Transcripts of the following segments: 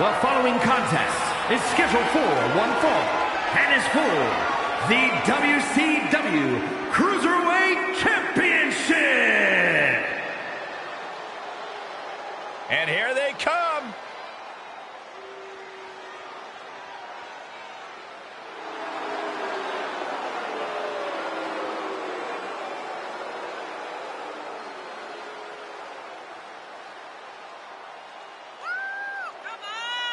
The following contest is scheduled for one fall and is for the WCW Cruiserweight Championship. And here they come.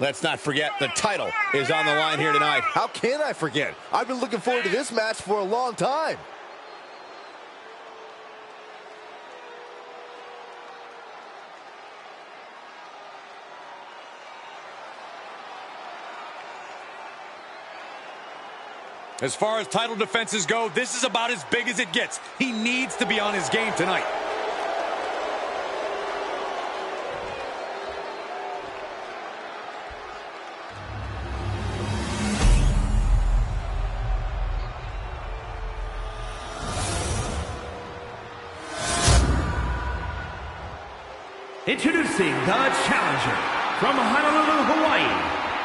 Let's not forget the title is on the line here tonight. How can I forget? I've been looking forward to this match for a long time. As far as title defenses go, this is about as big as it gets. He needs to be on his game tonight. Introducing the challenger from Honolulu, Hawaii,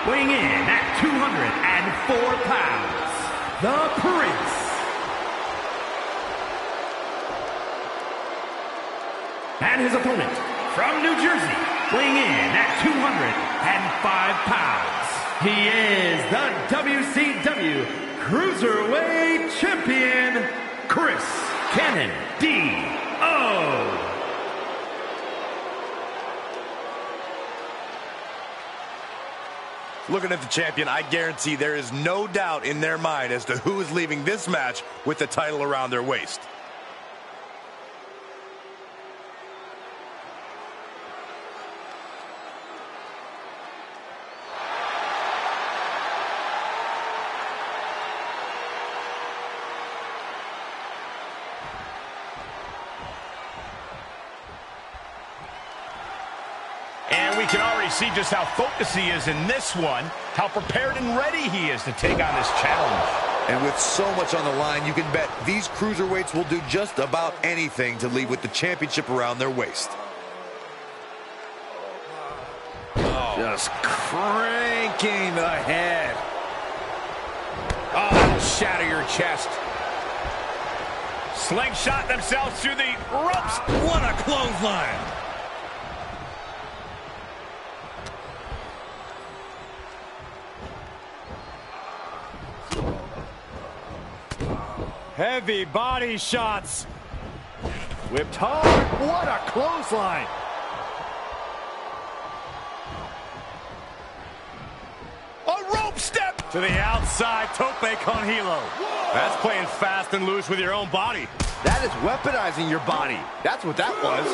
weighing in at 204 pounds, the Prince. And his opponent from New Jersey, weighing in at 205 pounds, he is the WCW Cruiserweight Champion, Chris Cannon D.O. Looking at the champion, I guarantee there is no doubt in their mind as to who is leaving this match with the title around their waist. And we see just how focused he is in this one, how prepared and ready he is to take on this challenge. And with so much on the line, you can bet these cruiserweights will do just about anything to leave with the championship around their waist. Oh. Just cranking the head. Oh, shatter your chest. Slingshot themselves through the ropes. What a clothesline. Heavy body shots. Whipped hard. What a clothesline. A rope step. To the outside, tope con hilo. That's playing fast and loose with your own body. That is weaponizing your body. That's what that was.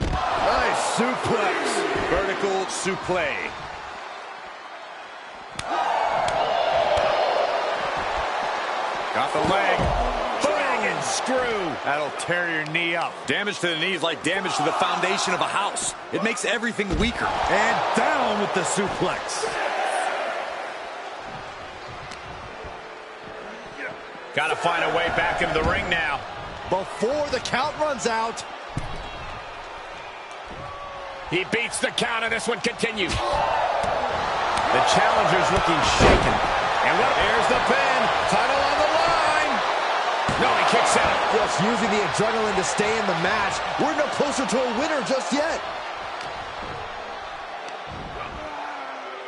Nice suplex. Vertical suplex. The leg. Banging screw. That'll tear your knee up. Damage to the knee is like damage to the foundation of a house. It makes everything weaker. And down with the suplex. Got to find a way back into the ring now. Before the count runs out. He beats the count, and this one continues. The challenger's looking shaken. And what? There's the pin. Title on the. No, he kicks out. Just using the adrenaline to stay in the match. We're no closer to a winner just yet.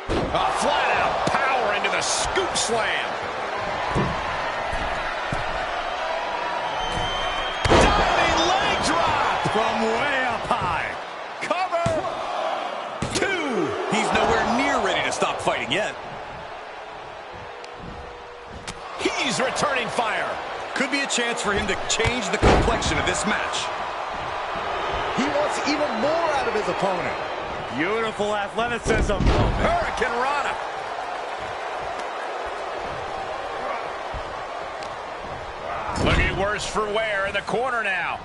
A flat out power into the scoop slam. Diving leg drop from way up high. Cover! Two! He's nowhere near ready to stop fighting yet. He's returning fire. Could be a chance for him to change the complexion of this match. He wants even more out of his opponent. Beautiful athleticism. Hurricanrana. Looking worse for wear in the corner now.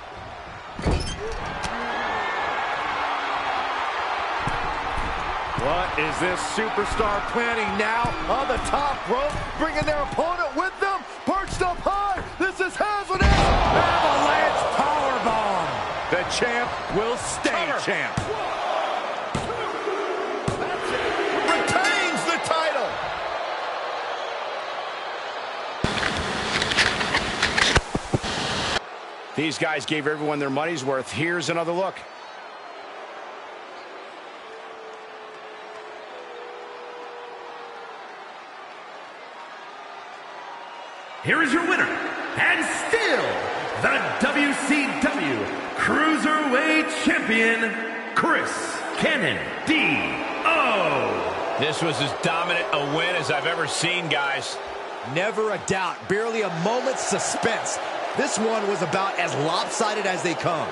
What is this superstar planning now on the top rope, bringing their opponent with them, champ will stay Cover. champ. Retains the title. These guys gave everyone their money's worth. Here's another look. Here is your winner, and still the WCW Cruiserweight Champion, Chris Cannon D.O. This was as dominant a win as I've ever seen, guys. Never a doubt, barely a moment's suspense. This one was about as lopsided as they come.